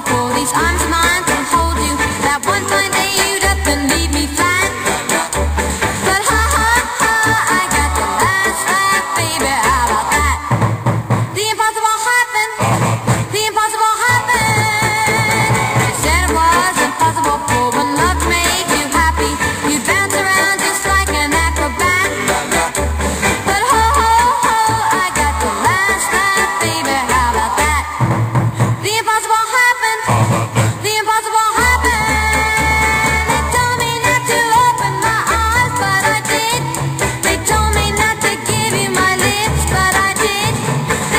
for these arms of mine.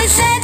They